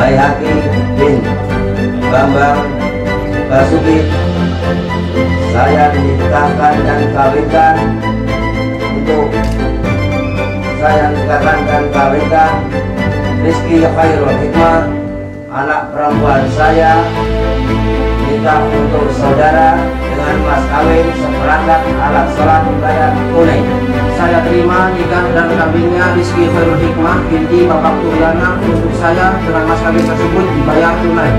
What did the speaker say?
Bayhaki bin Bambang Basuki saya nikahkan dan kawinkan. Untuk saya nikahkan dan kawinkan Rizky Khairul Hikmah anak perempuan saya nikah untuk saudara dengan mas kawin seperangkat alat sholat bayar tunai Terima nikah dan kawinnya Rizky Khairul Hikmah binti Bapak Tuliana untuk saya dengan mas kawin tersebut dibayar tunai.